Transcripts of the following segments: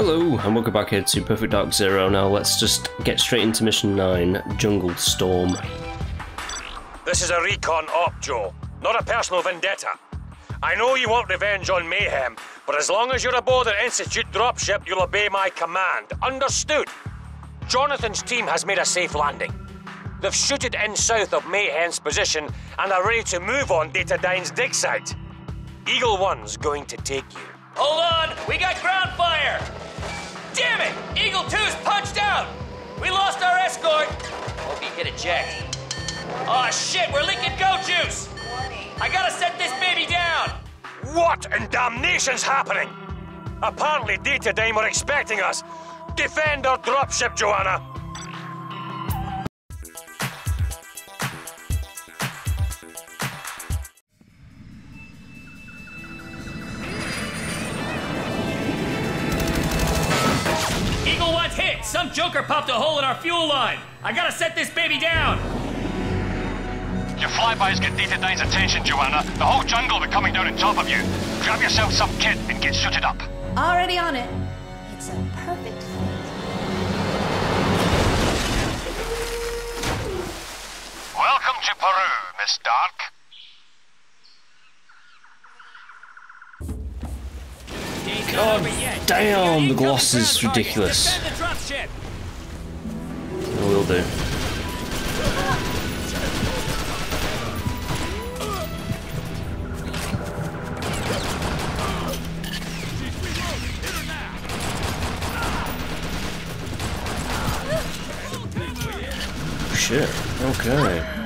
Hello, and welcome back here to Perfect Dark Zero. Now let's just get straight into Mission 9, Jungle Storm. This is a recon op, Joe, not a personal vendetta. I know you want revenge on Mai Hem, but as long as you're aboard an Institute dropship, you'll obey my command. Understood? Jonathan's team has made a safe landing. They've shooted in south of Mai Hem's position and are ready to move on Datadyne's dig site. Eagle One's going to take you. Hold on, we got ground fire! Damn it! Eagle 2's punched out! We lost our escort! Hope you get eject. Aw oh, shit, we're leaking goat juice! I gotta set this baby down! What in damnation's happening? Apparently Datadyne were expecting us. Defend our dropship, Joanna! Some joker popped a hole in our fuel line. I gotta set this baby down. Your flybys get Datadyne's attention, Joanna. The whole jungle will be coming down on top of you. Grab yourself some kit and get suited up. Already on it. It's a perfect fit. Welcome to Peru, Miss Dark. God damn, the gloss is ridiculous. Will do. Shit, okay.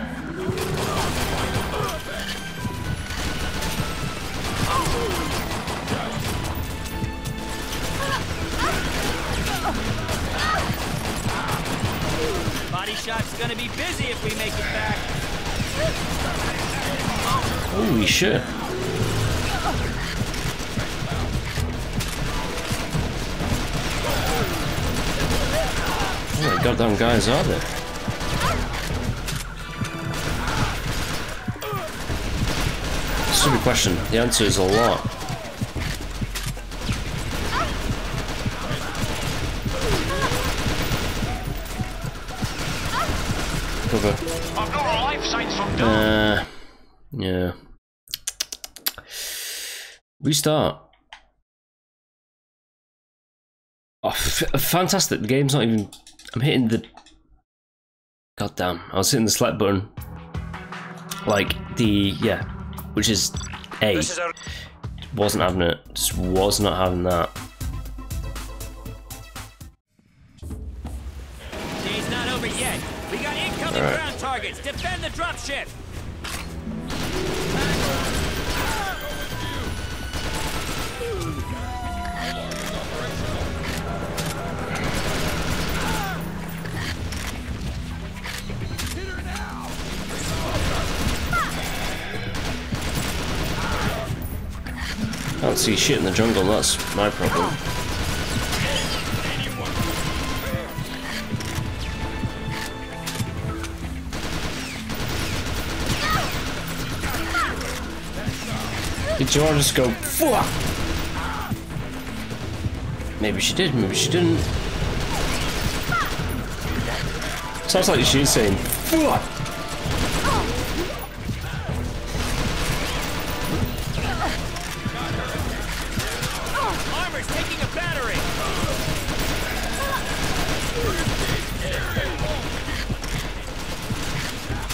Gonna be busy if we make it back. Holy shit. Oh How many goddamn guys are there? Stupid question. The answer is a lot. Uh, yeah. Restart. Oh, fantastic. The game's not even... I'm hitting the... God damn. I was hitting the select button. Like, the... Yeah. Which is A. Is a... Wasn't having it. Just was not having that. game's not over yet we got right. Targets. Defend the dropship. I don't see shit in the jungle, that's my problem. Go, fuck? Maybe she did, maybe she didn't. Sounds like she's saying, fuck!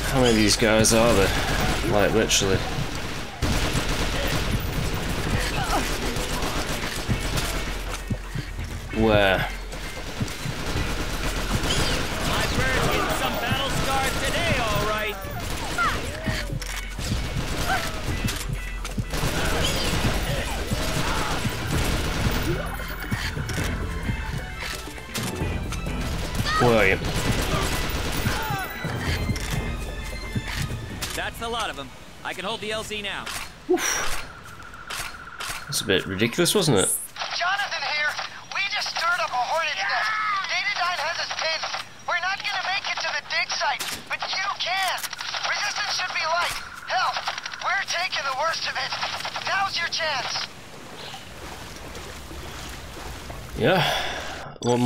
How many of these guys are there? Like, literally. Where? William. That's a lot of them. I can hold the LZ now. Oof. That's a bit ridiculous, wasn't it?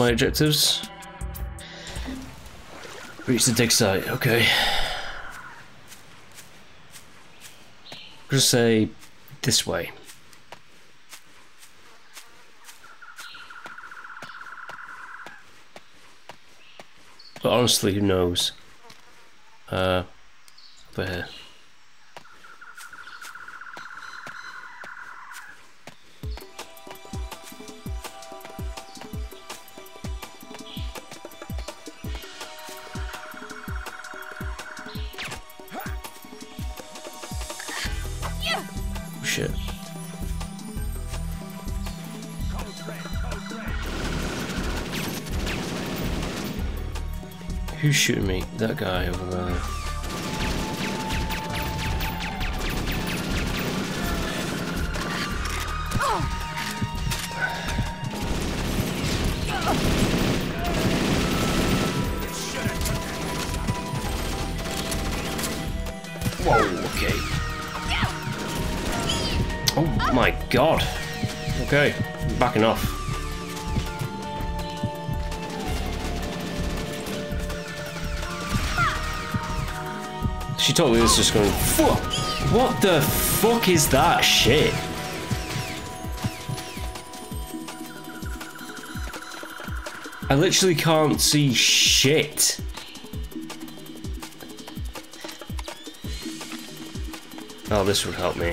My objectives? Reach the dig site. Okay. Just say this way. But honestly, who knows? Uh, over here. Shooting me? That guy over there. Okay. Oh my god. Okay, backing off. She totally is just going, fuck! What the fuck is that shit? I literally can't see shit. Oh, this would help me.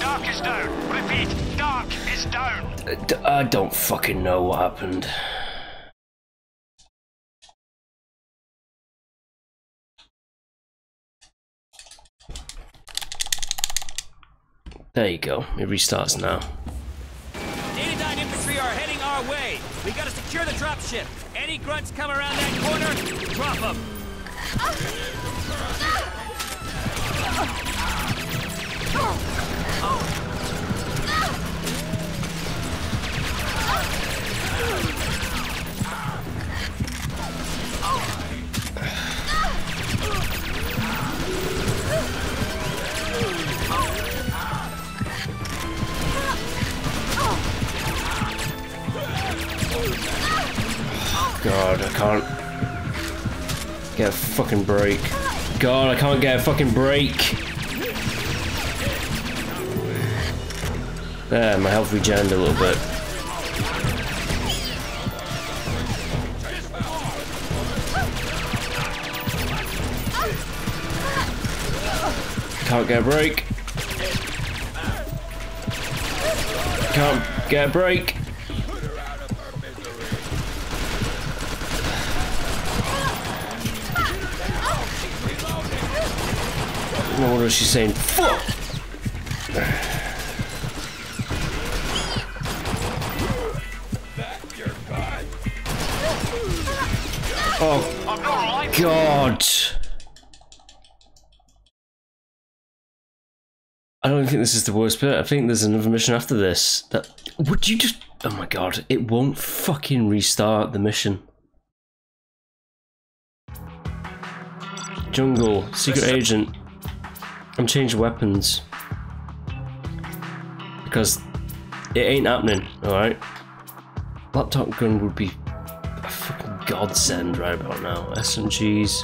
Dark is down. Repeat, Dark is down. I d- I don't fucking know what happened. There you go. It restarts now. Infantry are heading our way. We gotta secure the dropship. Any grunts come around that corner, drop them. God, I can't get a fucking break. God, I can't get a fucking break. There, my health regened a little bit. Can't get a break. Can't get a break. No wonder she's saying fuck. Oh God. I don't think this is the worst bit. I think there's another mission after this. That would you just? Oh my God! It won't fucking restart the mission. Jungle, secret agent. I'm changing weapons. Because it ain't happening, alright? Laptop gun would be a fucking godsend right about now. SMGs.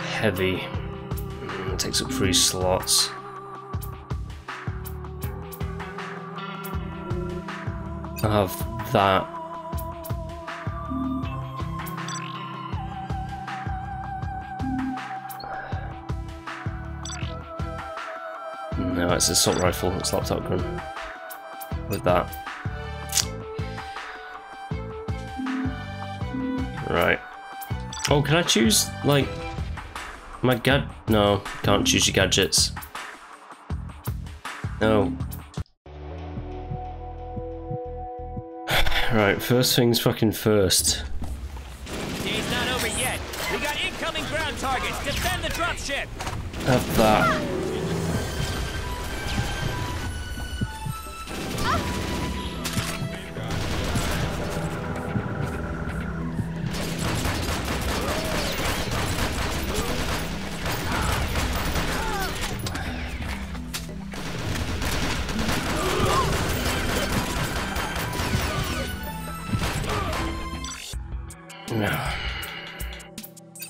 Heavy. Mm, it takes up three slots. I have that. No, it's assault rifle, it's laptop gun. With that. Right. Oh, can I choose, like, my gad- No, can't choose your gadgets. No. Right, first things fucking first. Day's not over yet. We got incoming ground targets. Defend the dropship. Have that.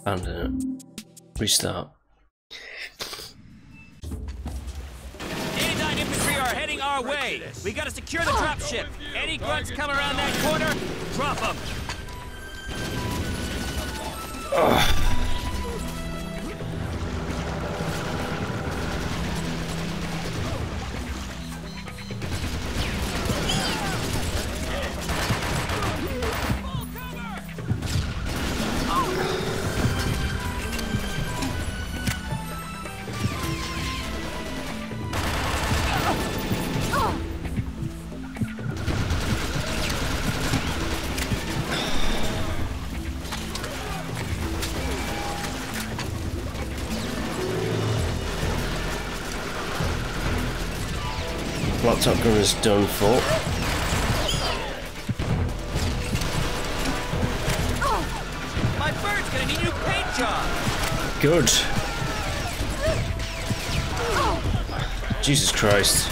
Abandon it. Uh, restart. Datadyne infantry are heading our way. We gotta secure the dropship. Any grunts come around that corner, drop them. Gun is done for. My bird's gonna need new paint job. Good. Jesus Christ.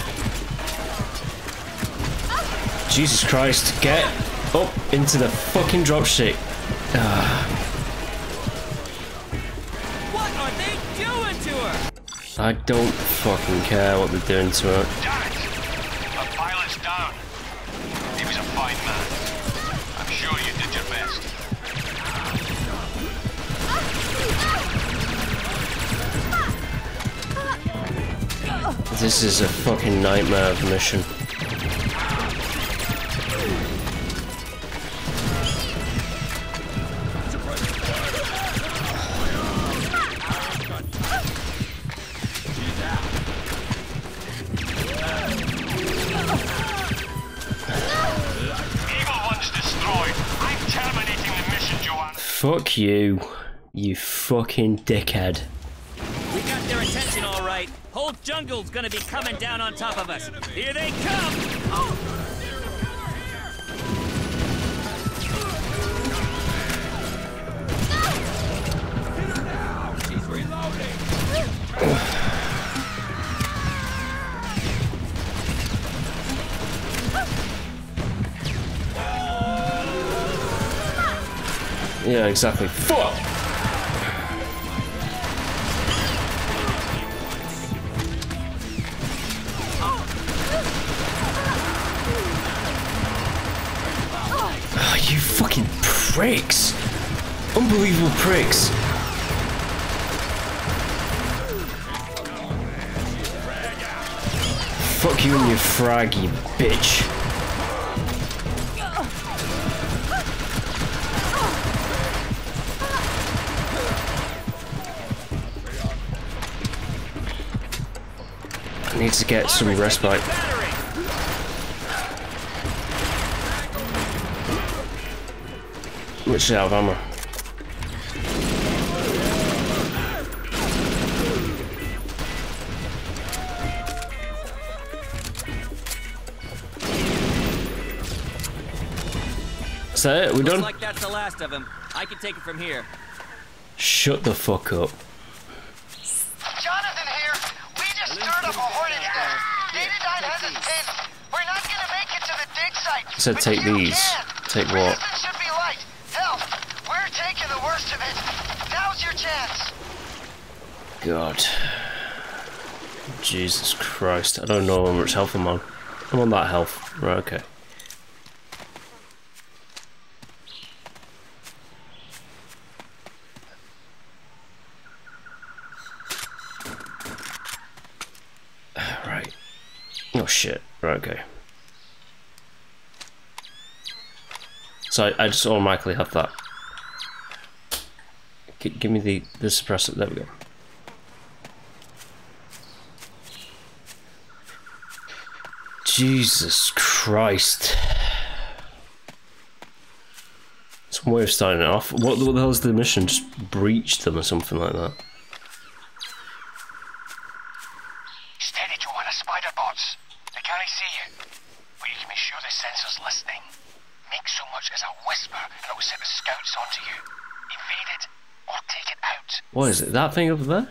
Jesus Christ, get up into the fucking dropship. What are they doing to her? I don't fucking care what they're doing to her. This is a fucking nightmare of a mission. Eagle One's destroyed. I'm terminating the mission, Joanna. Fuck you, you fucking dickhead. Jungle's gonna be coming down on top of us. Here they come! Yeah, exactly. Fuck! Pricks! Unbelievable pricks! Fuck you and your frag, you bitch. I need to get some respite. Battery! Which out of ammo. Is that it? We're Looks done? like that's the last of them. I can take it from here. Shut the fuck up. Jonathan here. We just stirred up a hornet attack. Datadyne has us pinned. We're not gonna make it to the dig site. I said take these. can. Take what? Resistance should be light. Hell, we're taking the worst of it. Now's your chance. God. Jesus Christ. I don't know how much health I'm on. I'm on that health. Right, okay. Right. Oh shit. Right, okay. So I, I just automatically have that. Give me the, the suppressor. There we go. Jesus Christ. Some way of starting it off. What, what the hell's the mission? Just breach them or something like that. What is it? That thing over there?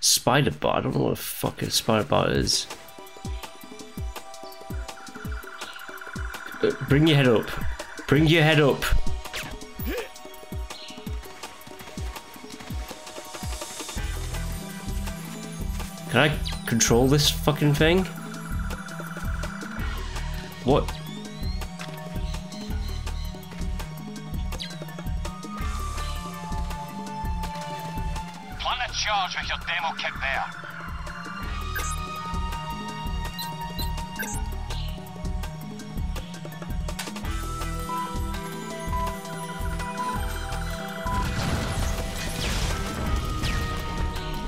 Spider bot. I don't know what the fuck a spider bot is. Uh, bring your head up. Bring your head up. Can I control this fucking thing? What? Demo kit there.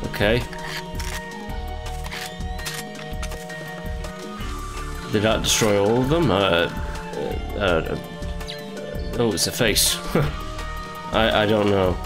Okay. Did that destroy all of them? Uh, uh, uh, oh, it's a face. I, I don't know.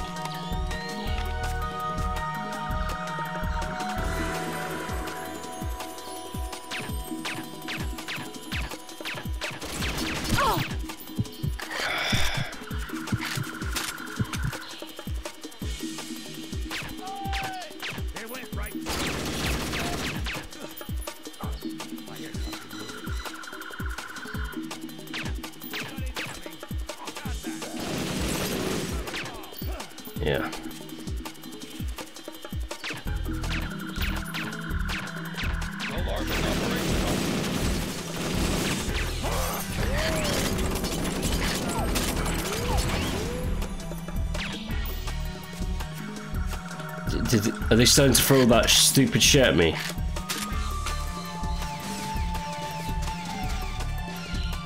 Starting to throw that stupid shit at me?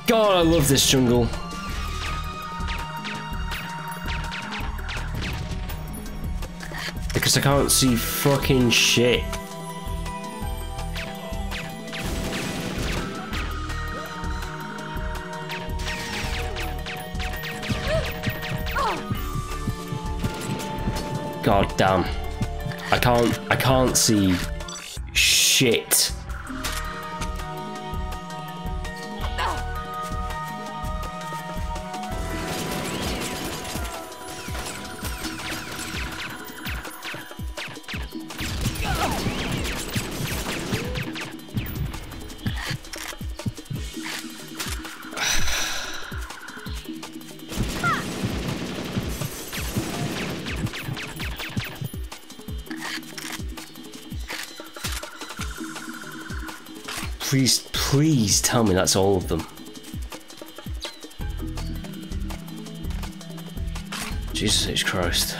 God, I love this jungle. Because I can't see fucking shit. God damn. Can't I can't see shit. Please, please tell me that's all of them. Jesus H. Christ.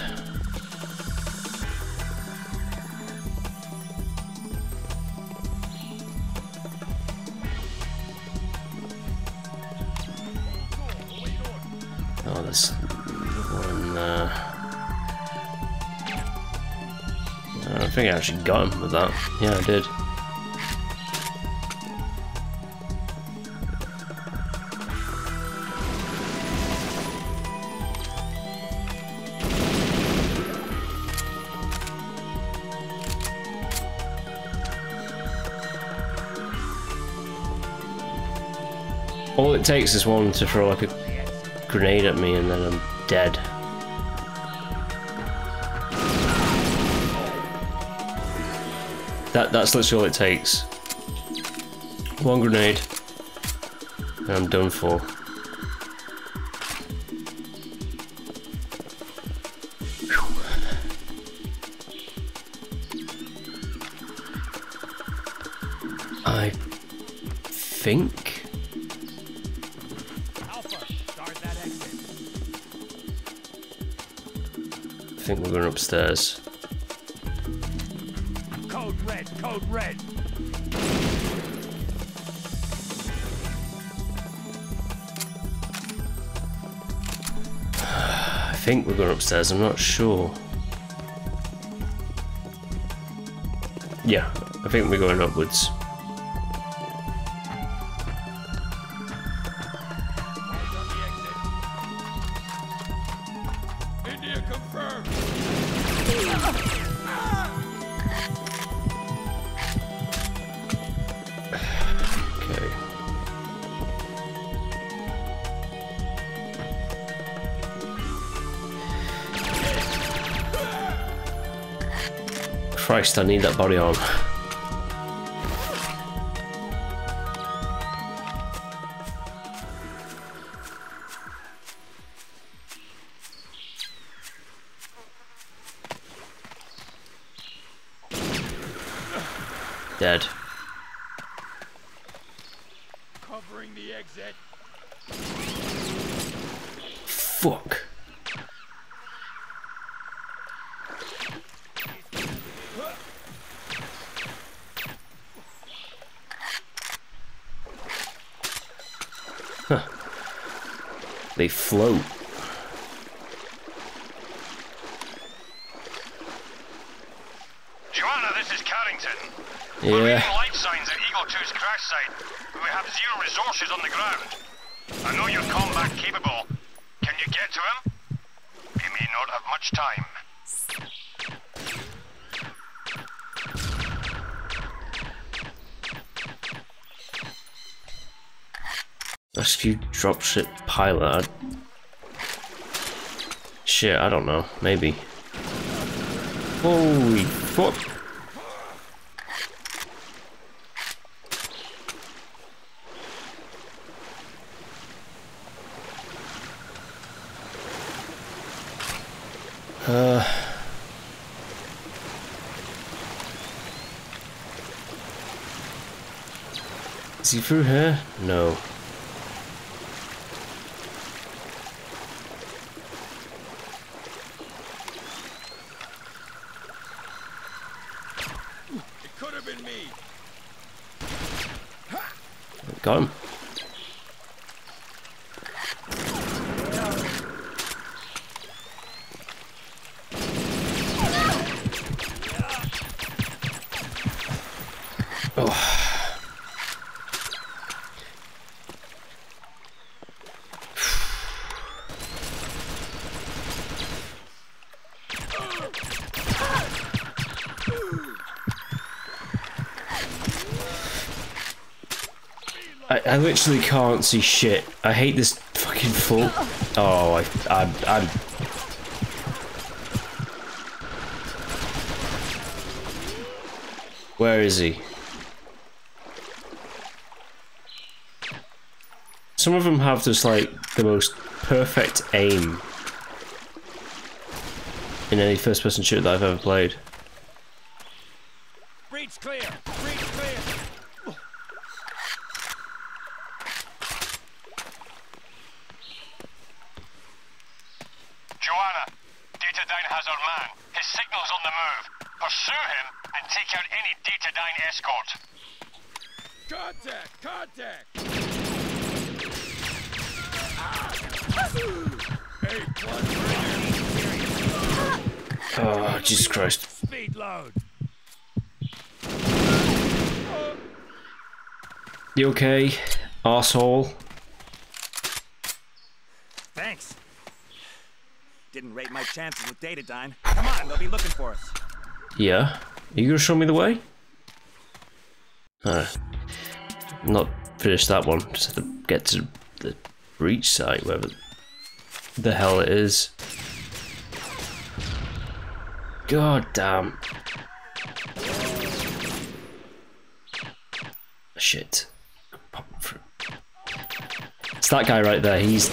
Oh. I think I actually got him with that. Yeah, I did. Takes is one to throw like a grenade at me and then I'm dead. That that's literally all it takes. One grenade. And I'm done for. I think we're going upstairs. Code red, code red. I think we're going upstairs, I'm not sure. Yeah, I think we're going upwards. India confirmed. Christ, I need that body arm. They float. Joanna, this is Carrington. We're Yeah. reading light signs at Eagle 2's crash site, but we have zero resources on the ground. I know you're combat capable. Can you get to him? We may not have much time. Rescue dropship pilot. I- Shit, I don't know. Maybe. Holy fuck. Uh. Is he through here? No. It could have been me. Got him. Literally can't see shit. I hate this fucking full. Oh, I, I, I'm. Where is he? Some of them have just like the most perfect aim in any first person shooter that I've ever played. Breach clear. Breach clear. Joanna, Datadyne has our man. His signal's on the move. Pursue him and take out any Datadyne escort. Contact. Contact. Hey, plus Oh, Jesus Christ. speed load. You okay, arsehole? Thanks. Didn't rate my chances with Datadyne. Come on, they'll be looking for us. Yeah. Are you gonna show me the way? Alright. Not finished that one. Just have to get to the breach site, wherever the hell it is. God damn. Shit. It's that guy right there. He's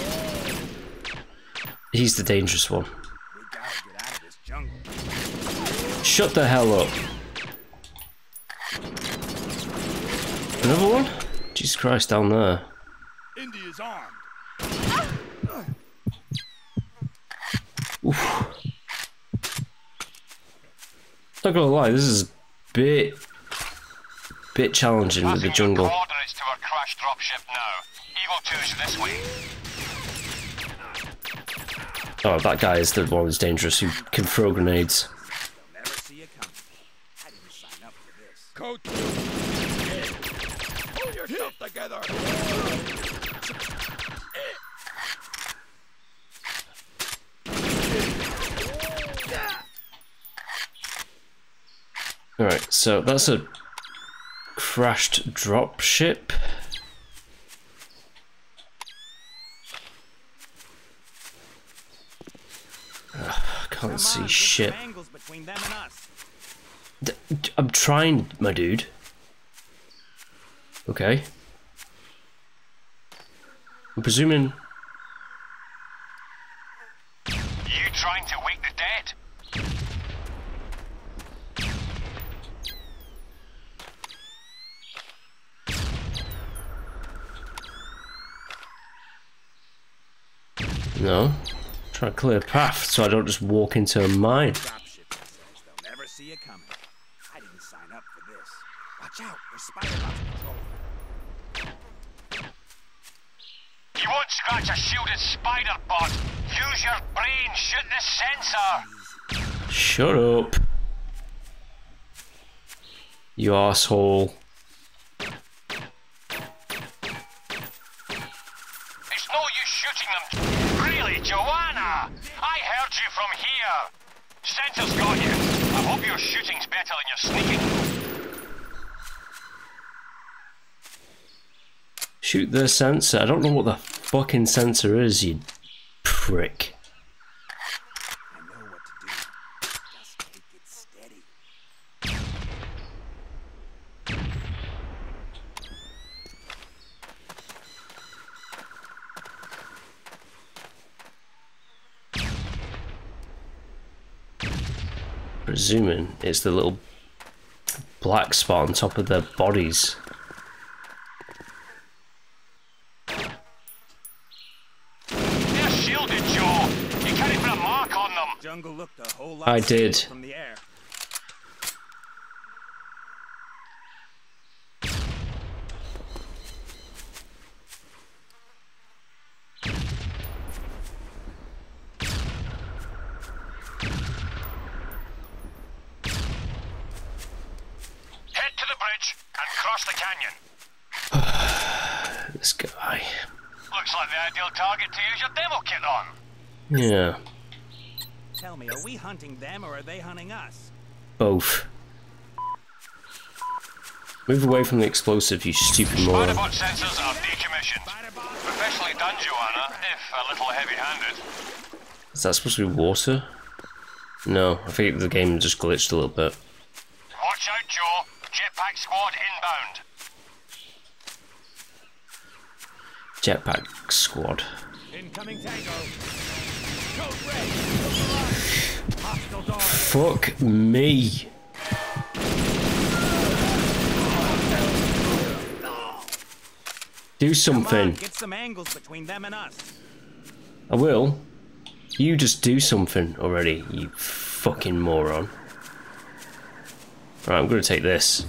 he's the dangerous one. We gotta get out of this jungle. Shut the hell up. Another one? Jesus Christ, down there. India's armed. Not gonna lie, this is a bit, bit challenging with the jungle. coordinates to our crash dropship now. Eagle 2's this way. Oh, that guy is the one who's dangerous, who can throw grenades. Alright, so that's a crashed dropship. Ugh, can't see shit. I'm trying, my dude. Okay. I'm presuming... You trying to wake the dead? No. Try to clear a path so I don't just walk into a mine. Dropship says they'll never see you coming. I didn't sign up for this. Watch out, there's spider bots patrol. You won't scratch a shielded spider bot. Use your brain, shoot the sensor. Shut up. You asshole. Sensor's got you. I hope your shooting's better than your sneaking. Shoot the sensor. I don't know what the fucking sensor is, you prick. I know what to do. Just take it steady. Presuming it's the little black spot on top of their bodies. They're shielded, Joe. You can't put a mark on them. Jungle looked a whole lot I did. from the air. Head to the bridge and cross the canyon. This guy. Looks like the ideal target to use your demo kit on. Yeah, Tell me, are we hunting them or are they hunting us? both. Move away from the explosive, you stupid moron. Spiderbot sensors are decommissioned. Professionally done, Joanna, if a little heavy-handed. Is that supposed to be water? No, I think the game just glitched a little bit. Watch out, Joe. Jetpack squad inbound. Jetpack squad. Incoming tango. Code red. Hostile dog. Fuck me. Do Come on, something. get some angles between them and us. I will. You just do something already, you fucking moron. Right, I'm gonna take this.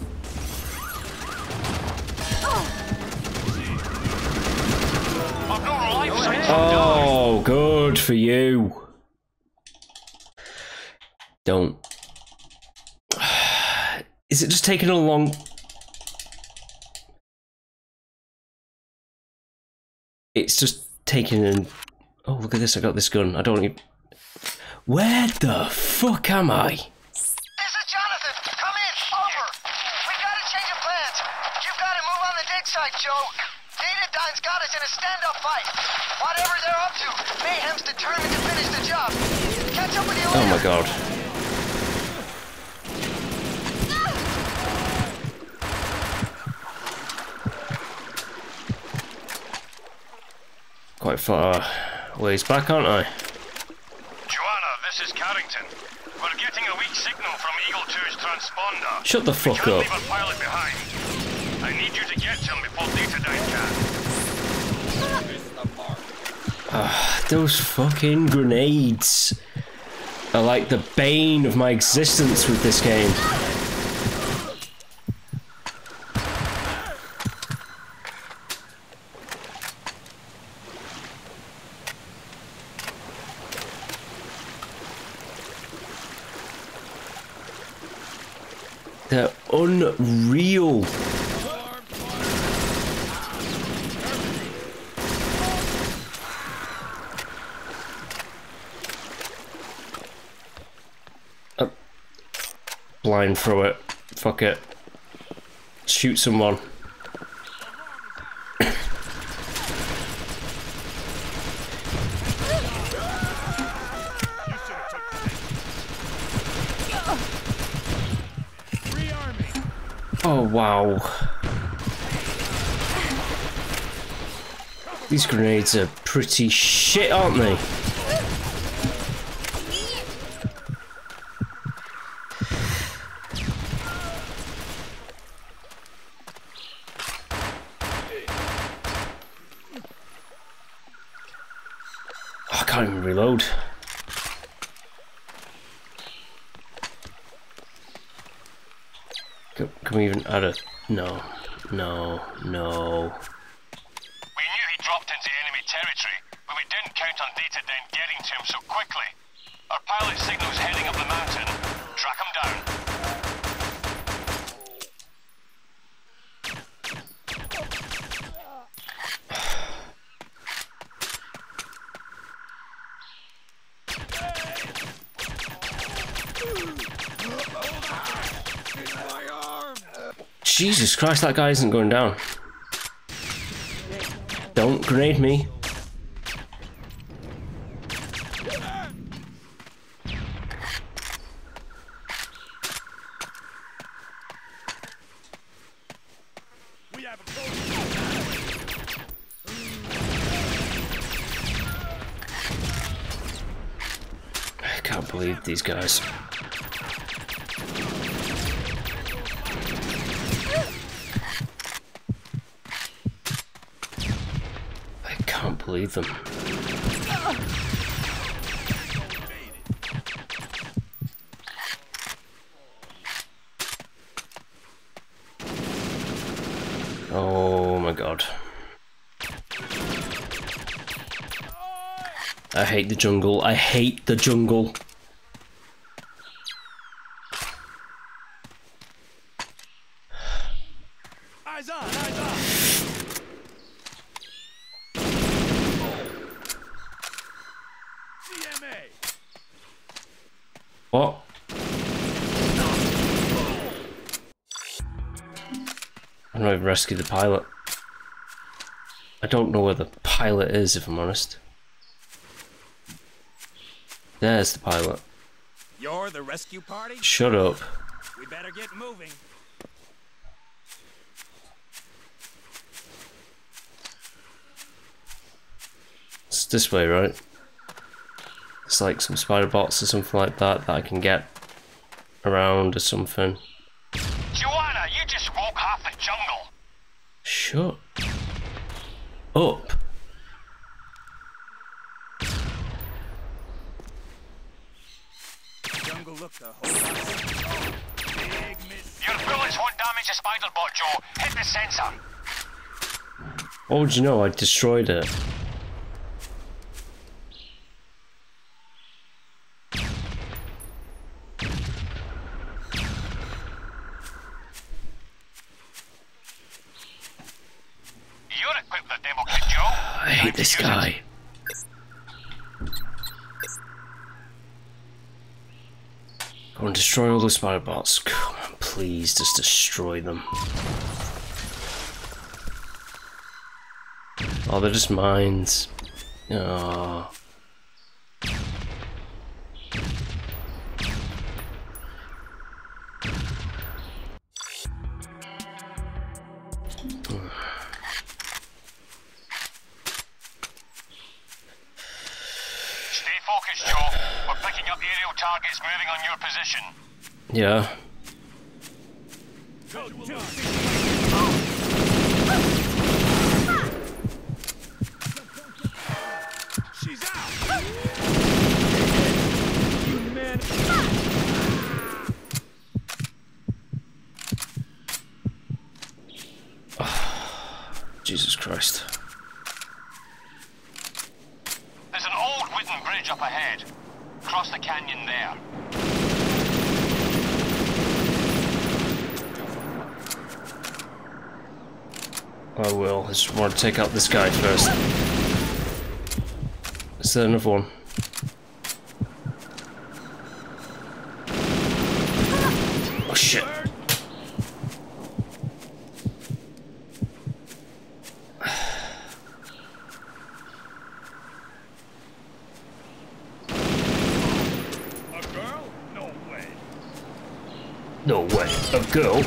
I've no life sight. Oh, good for you. Don't. Is it just taking a long? It's just taking an. Oh, look at this! I got this gun. I don't even. Where the fuck am I? This is Jonathan. Come in. Over. We got a change of plans. You've got to move on the dig site, Joe. Datadyne's got us in a stand-up fight. Whatever they're up to, Mai Hem's determined to finish the job. Catch up with you Oh later. my god. Quite far ways back, aren't I? Joanna, this is Carrington. We're getting a weak signal from Eagle 2's transponder. Shut the fuck up. leave our pilot behind. I need you to get him before Datadyne can. Ah, Those fucking grenades are like the bane of my existence with this game. They're unreal. blind throw it. Fuck it. Shoot someone. Oh wow. These grenades are pretty shit, aren't they? I can't can't even reload. Can, can we even add a... No. No. No. We knew he dropped into enemy territory, but we didn't count on Datadyne getting to him so quickly. Our pilot signals heading up the mountain. Track him down. Jesus Christ, that guy isn't going down. Don't grenade me. We have a close. I can't believe these guys. I them. Oh my god. I hate the jungle. I hate the jungle. Eyes on, eyes on. CMA. What? I'm not even rescue the pilot. I don't know where the pilot is, if I'm honest. There's the pilot. You're the rescue party? Shut up. We better get moving. It's this way, right? It's like some spider bots or something like that that I can get around or something. Joanna, you just woke half the jungle. Shut up. Jungle looked a whole lot. Big miss. Your bullets won't damage the spider bot, Joe. Hit the sensor. What would you know? I destroyed it. You're equipped with a demo kit, Joe. I hate this guy. Go and destroy all the spider bots. Come on, please, just destroy them. Oh, they're just mines. Oh. Yeah. Go to She's out. You man. Jesus Christ. There's an old wooden bridge up ahead. Cross the canyon there. I will. I just want to take out this guy first. Is there another one? Oh shit. A girl? No way. No way. A girl?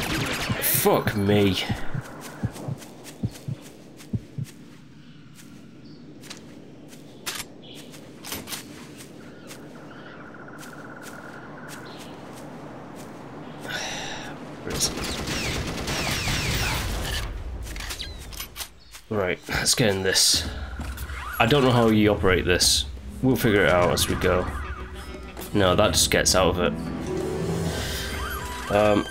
Fuck me. Where is it? Right, let's get in this. I don't know how you operate this. We'll figure it out as we go. No, that just gets out of it. Um.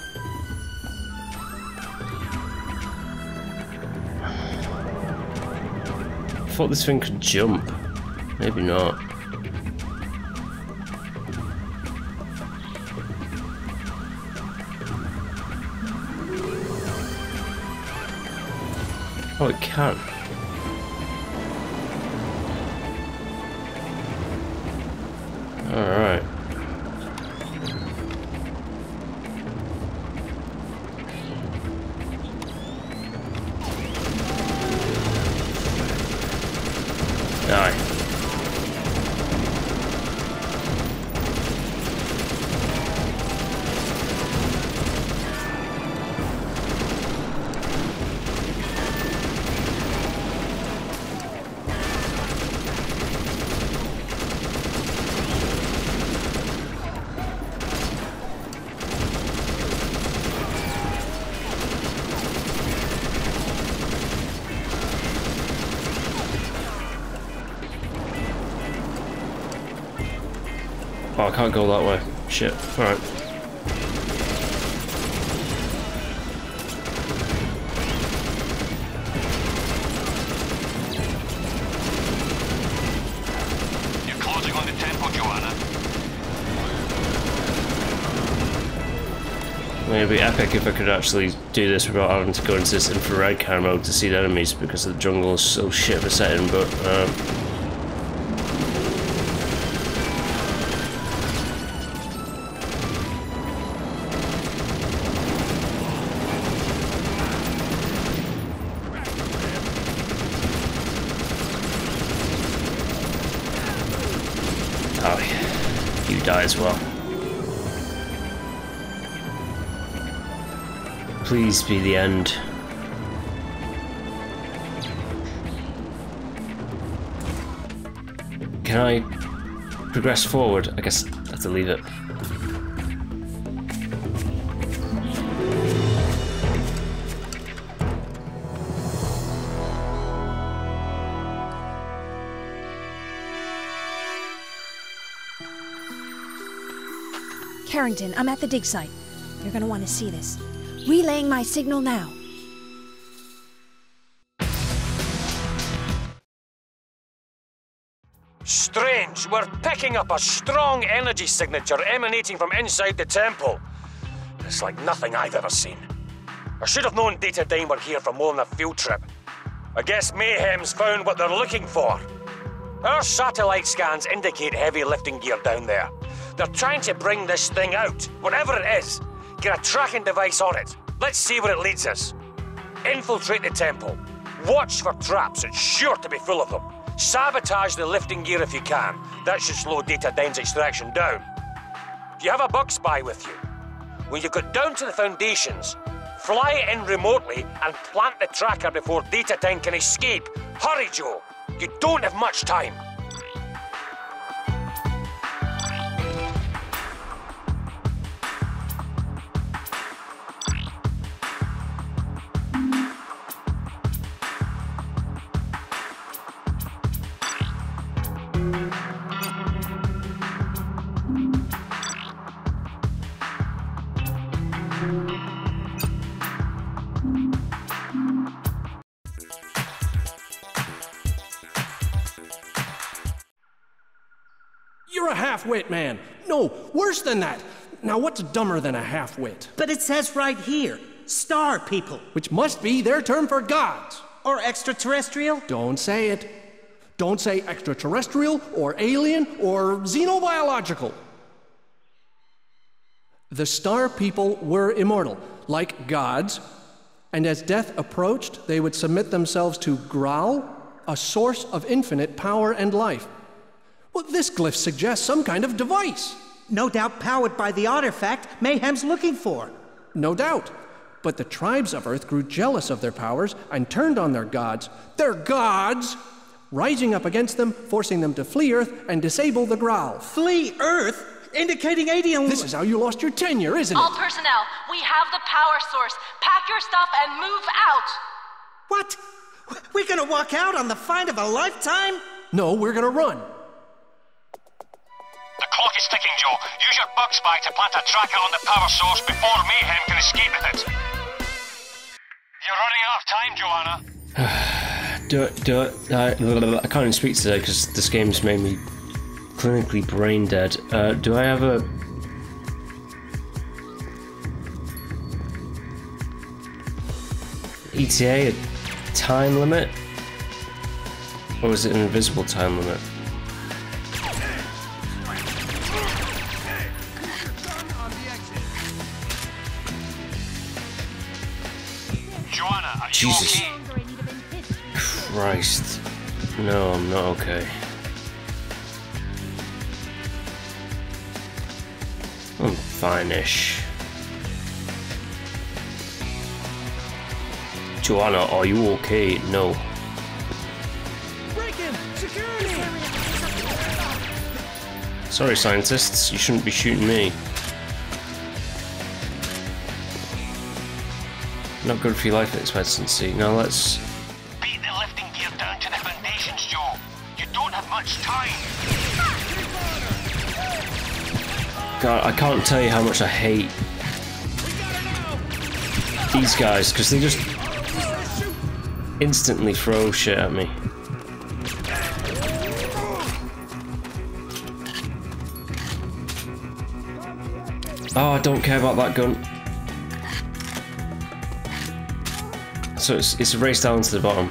I thought this thing could jump. Maybe not. Oh, it can. Can't go that way. Shit. Alright. You're closing on the temple, Joanna. I mean, it'd be epic if I could actually do this without having to go into this infrared camera mode to see the enemies because the jungle is so shit of a setting, but um, Oh, you die as well. Please be the end. Can I progress forward? I guess I have to leave it. Carrington, I'm at the dig site. You're gonna want to see this. Relaying my signal now. Strange, we're picking up a strong energy signature emanating from inside the temple. It's like nothing I've ever seen. I should have known Datadyne were here for more than a field trip. I guess Mai Hem's found what they're looking for. Our satellite scans indicate heavy lifting gear down there. They're trying to bring this thing out, whatever it is. Get a tracking device on it. Let's see where it leads us. Infiltrate the temple. Watch for traps, it's sure to be full of them. Sabotage the lifting gear if you can. That should slow Datadyne's extraction down. If you have a bug spy with you, when you get down to the foundations, fly in remotely and plant the tracker before Datadyne can escape. Hurry, Joe! You don't have much time. You're a half-wit, man. No, worse than that. Now, what's dumber than a half-wit? But it says right here star people Which must be their term for gods. or extraterrestrial. Don't say it. Don't say extraterrestrial or alien or xenobiological. The star people were immortal, like gods, and as death approached, they would submit themselves to Graal, a source of infinite power and life. Well, this glyph suggests some kind of device. No doubt powered by the artifact Mai Hem's looking for. No doubt. But the tribes of Earth grew jealous of their powers and turned on their gods. Their gods! Rising up against them, forcing them to flee Earth and disable the Growl. Flee Earth, indicating alien. This is how you lost your tenure, isn't it? All personnel, we have the power source. Pack your stuff and move out. What? We're gonna walk out on the find of a lifetime? No, we're gonna run. The clock is ticking, Joe. Use your bug spy to plant a tracker on the power source before Mai Hem can escape with it. You're running out of time, Joanna. Do it, do I, I can't even speak today because this game's made me clinically brain dead. Uh, do I have a ETA a time limit? Or is it an invisible time limit? Joanna, are you Jesus. okay? Christ. No, I'm not okay. I'm fine-ish. Joanna, are you okay? No. Sorry, scientists, you shouldn't be shooting me. Not good for your life expectancy. Now let's. Beat the lifting gear down to the foundations, Joe. You don't have much time. God, I can't tell you how much I hate these guys because they just instantly throw shit at me. Oh, I don't care about that gun. So it's, it's a race down to the bottom.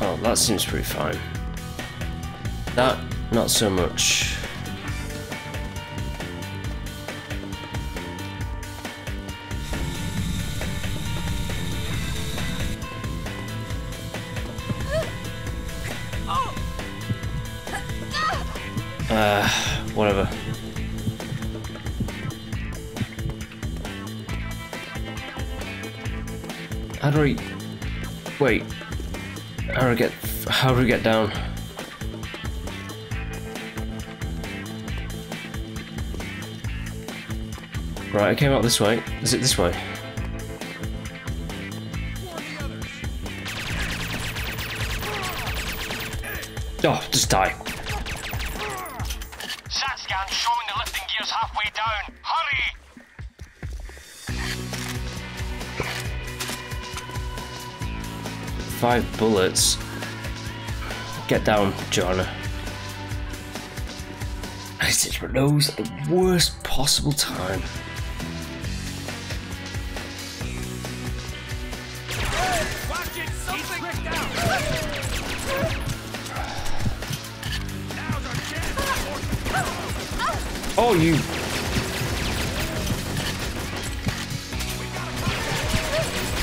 Oh, that seems pretty fine. That, not so much. How do we get down? Right, I came out this way. Is it this way? Oh, just die. Sat scan showing the lifting gears halfway down. Hurry! Five bullets. Get down, Joanna. It knows at the worst possible time. Oh, you.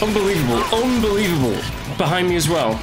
Unbelievable, unbelievable. Behind me as well.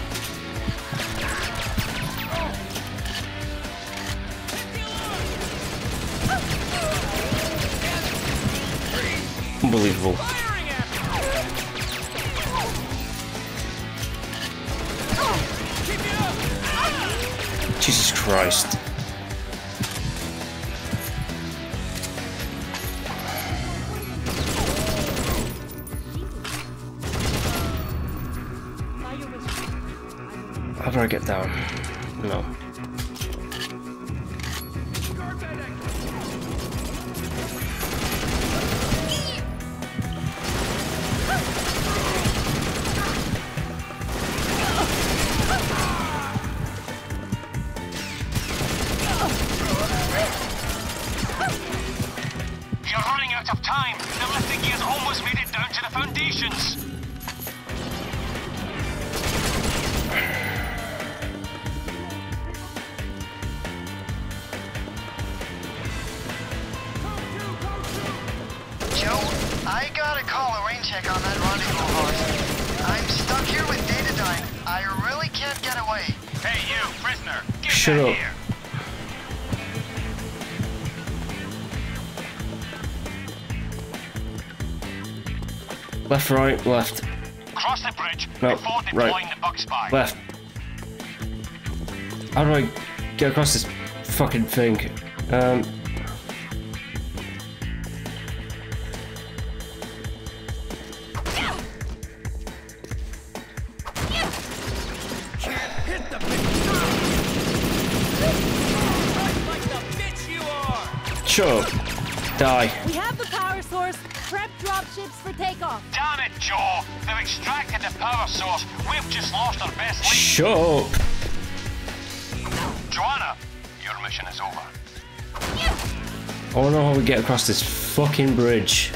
Left, right, left. Cross the bridge no, before deploying right. the bug spy. Left. How do I get across this fucking thing? Um, Sure. Die. They've extracted the power source. We've just lost our best link. Shut up. Joanna, your mission is over. I wanna know how we get across this fucking bridge.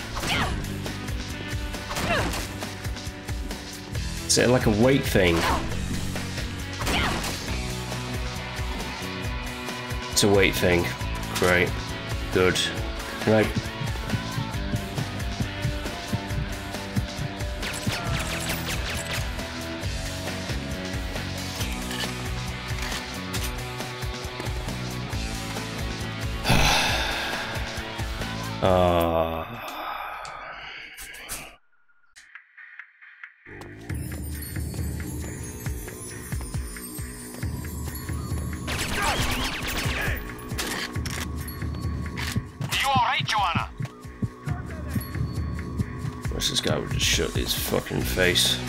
Is it like a weight thing? It's a weight thing. Great. Good. Right. Ah. Fucking face.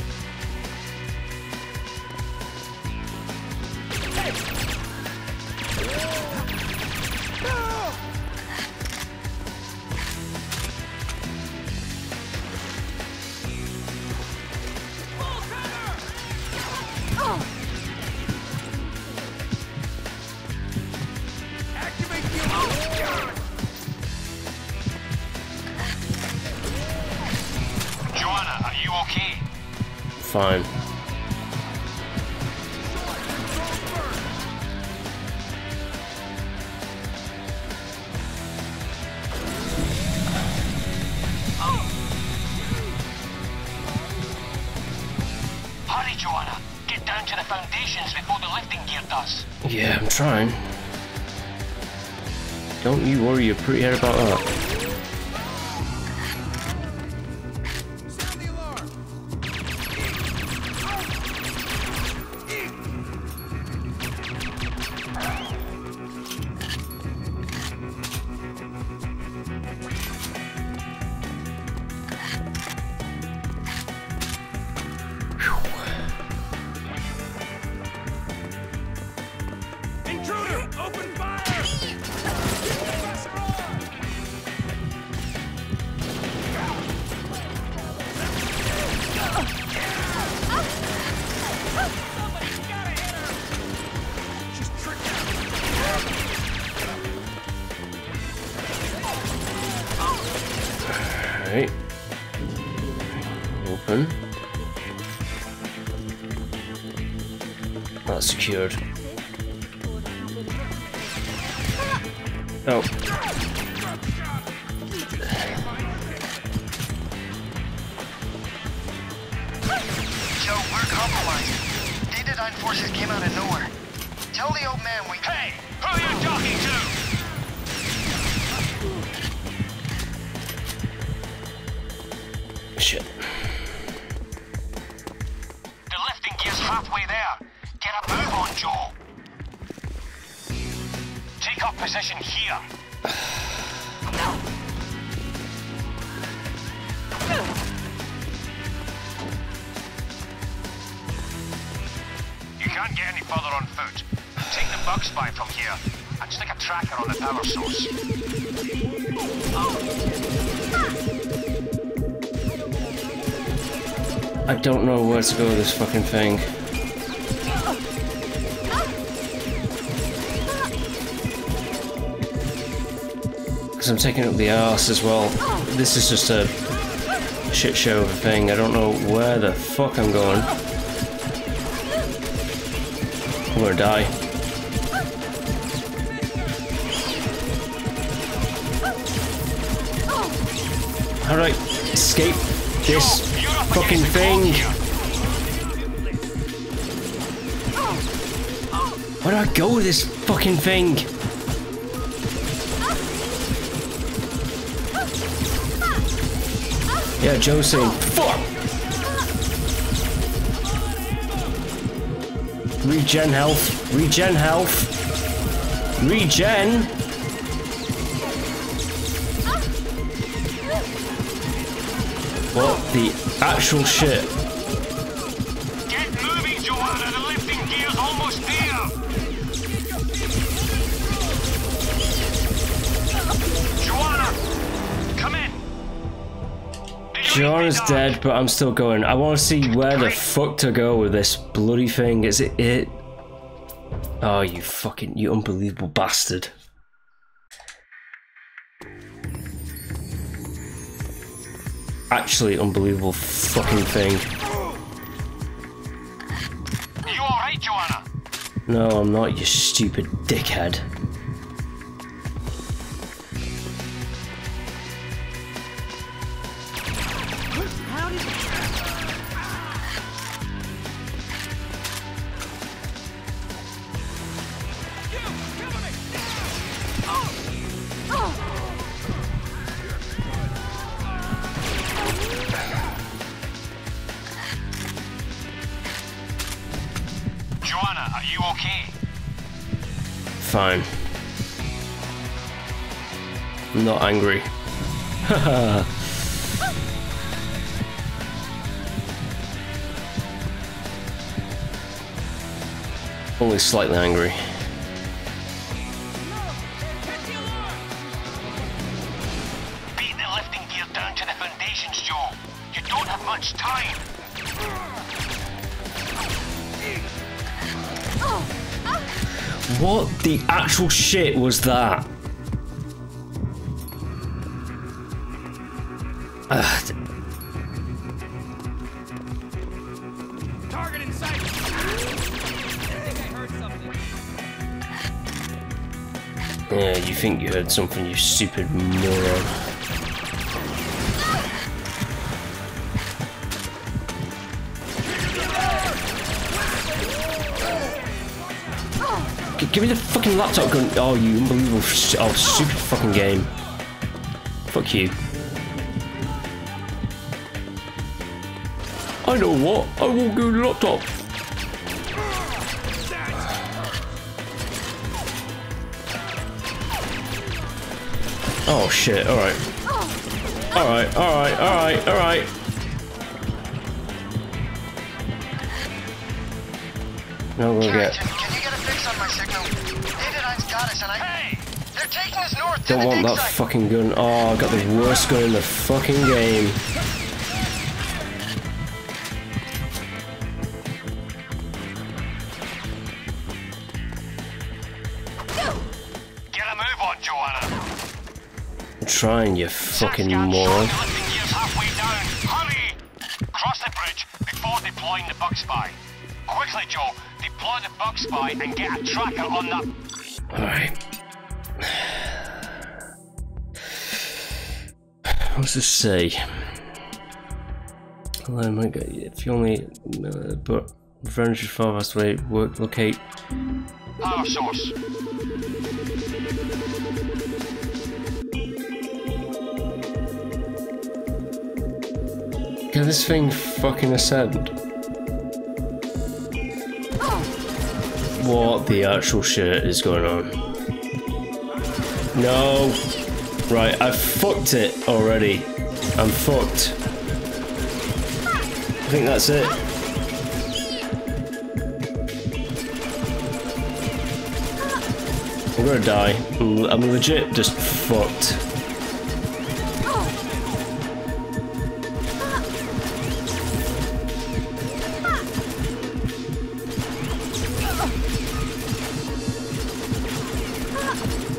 Trying. Don't you worry your pretty head about that. You can't get any further on foot. Take the bug spy from here and stick a tracker on the power source. I don't know where to go with this fucking thing. Because I'm taking up the arse as well. This is just a shit show of a thing. I don't know where the fuck I'm going. Gonna die. Alright, escape this fucking thing. Where do I go with this fucking thing? Yeah, Joe's saying, fuck! Regen health, regen health, regen! What the actual shit? Joanna's dead, but I'm still going. I want to see where the fuck to go with this bloody thing. Is it it? Oh, you fucking, you unbelievable bastard. Actually unbelievable fucking thing. You alright, Joanna? No, I'm not, you stupid dickhead. Fine. I'm not angry. Only slightly angry. Actual shit was that? Ugh, yeah, you think you heard something, you stupid moron. Fucking laptop gun. Oh, you unbelievable. Oh, stupid fucking game. Fuck you. I know what. I will go the laptop. Oh shit, alright. Alright, alright, alright, alright. No, we'll get. Can you get a fix on my signal? Taking us north to Don't want that site. fucking gun. Oh, I got the worst gun in the fucking game. Get a move on, Joanna. I'm trying, you fucking moron. shot the lifting gears halfway down. Hurry! Cross the bridge before deploying the bug spy. Quickly, Joe. Deploy the bug spy and get a tracker on that. Alright. What's this say? I might get if you only uh, but should far fast way work locate Power source. Can this thing fucking ascend? What the actual shit is going on? No! Right, I fucked it already. I'm fucked. I think that's it. I'm gonna die. I'm I'm legit just fucked.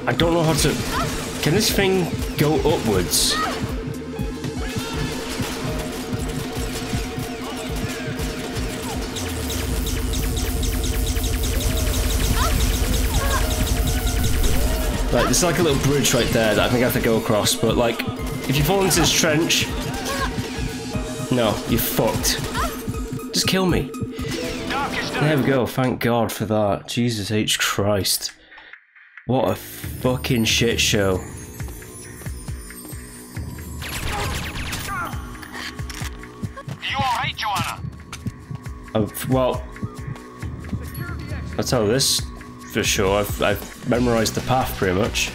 I don't know how to. Can this thing go upwards? Like, there's like a little bridge right there that I think I have to go across, but like, if you fall into this trench. No, you're fucked. Just kill me. There we go, thank God for that. Jesus H. Christ. What a fucking shit show. You alright, Joanna? I've, well, I'll tell this for sure. I've, I've memorized the path pretty much.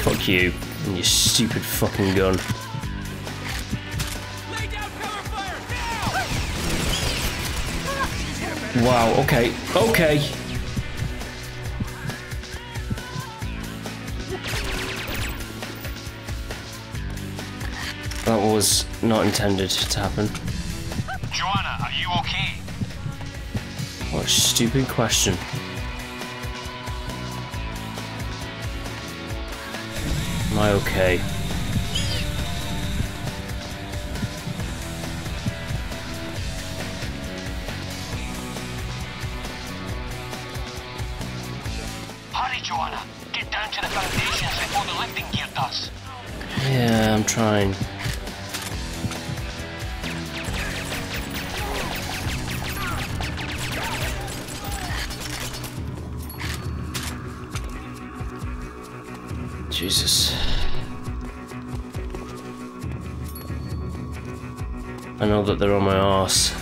Fuck you and your stupid fucking gun. Wow, okay, okay. Was not intended to happen. Joanna, are you okay? What a stupid question. Am I okay? Hurry, Joanna. Get down to the foundations before the lifting gear does. Yeah, I'm trying. That they're on my arse.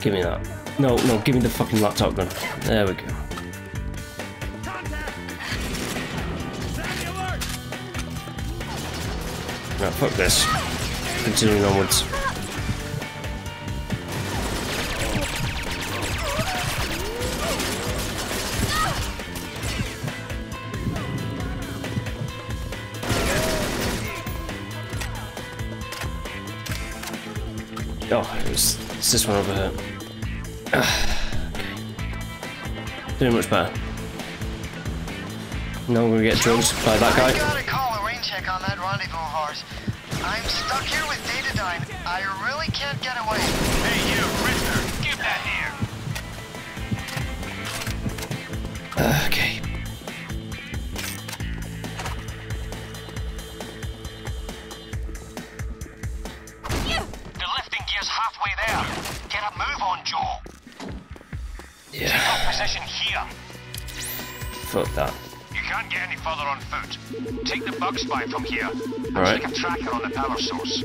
Give me that. No, no, give me the fucking laptop gun. There we go. No, fuck this. Continuing onwards. Oh, it was, it's this one over here. Okay. Doing much better. No, we're gonna get drugs by that I guy. gotta call a rain check on that rendezvous horse. I'm stuck here with Datadyne. I really can't get away. Hey, you, prisoner. Give that here. Okay. Position here. Fuck that. You can't get any further on foot. Take the bug spy from here. And Right. stick a tracker on the power source.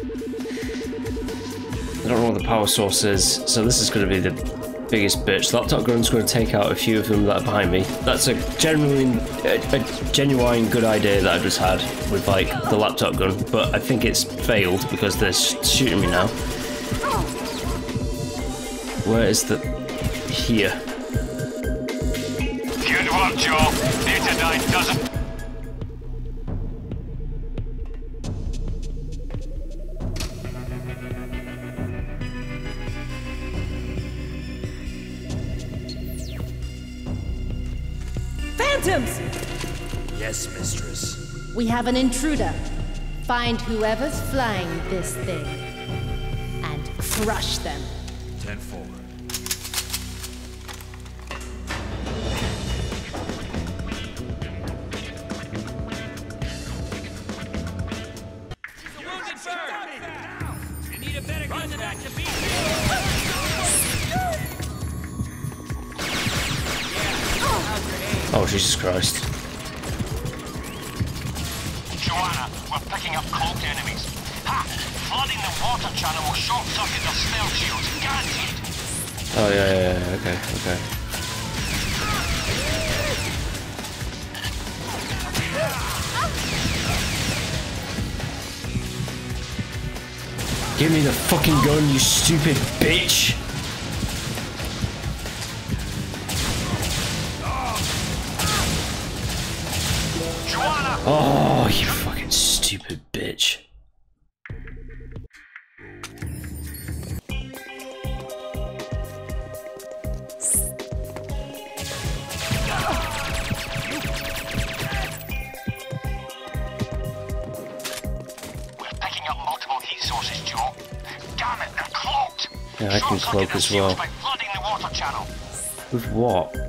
I don't know what the power source is, so this is going to be the biggest bitch. Laptop gun's going to take out a few of them that are behind me. That's a genuine, a, a genuine good idea that I just had with like the laptop gun, but I think it's failed because they're shooting me now. Where is the here? Good work, Joe. Datadyne doesn't. Phantoms! Yes, mistress. We have an intruder. Find whoever's flying this thing and crush them. 10 4. Christ! Joanna, we're picking up cloaked enemies. Ha! Flooding the water channel will short circuit their spell shields. Guaranteed. Oh yeah, yeah, yeah. Okay, okay. Give me the fucking gun, you stupid bitch! Oh, you fucking stupid bitch. We're picking up multiple heat sources, Joe. Damn it, they're cloaked. Yeah, I can cloak as well. By flooding the water channel. With what?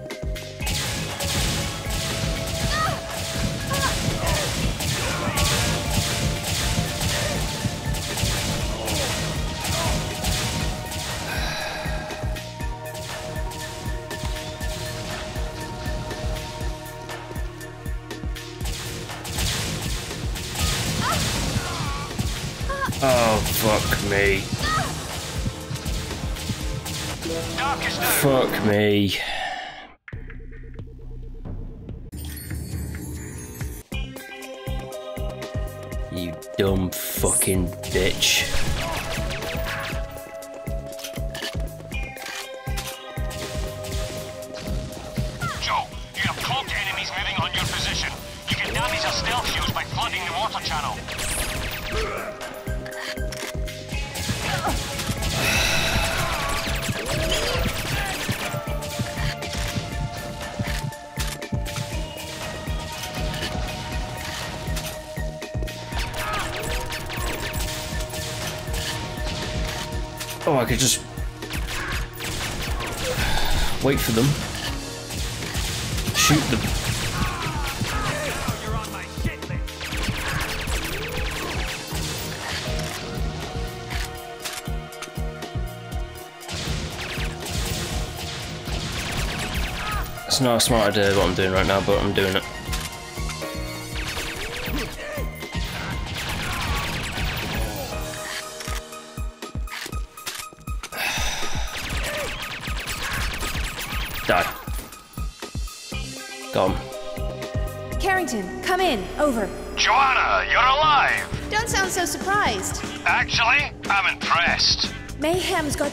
Me. You dumb fucking bitch. Oh, I could just wait for them. Shoot them. It's not a smart idea what I'm doing right now, but I'm doing it.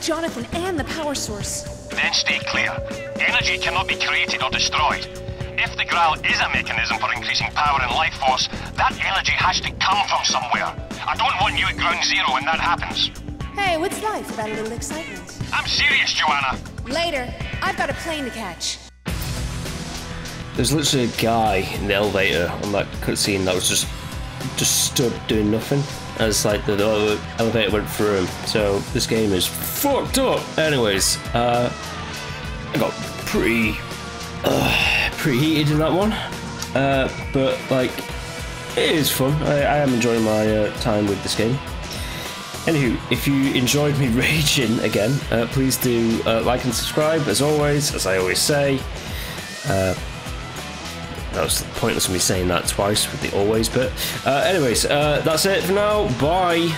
Mai Hem's Jonathan and the power source. Then stay clear. Energy cannot be created or destroyed. If the Graal is a mechanism for increasing power and life force, that energy has to come from somewhere. I don't want you at ground zero when that happens. Hey, what's life without a little excitement? I'm serious, Joanna. Later, I've got a plane to catch. There's literally a guy in the elevator on that cutscene that was just just stood doing nothing as like the, elevator went through. So this game is fucked up. Anyways, uh, I got pretty uh, pretty heated in that one, uh, but like it is fun. I, I am enjoying my uh, time with this game. Anywho, if you enjoyed me raging again, uh, please do uh, like and subscribe as always, as I always say. That was pointless of me saying that twice with the always but Uh, anyways, uh, that's it for now. Bye.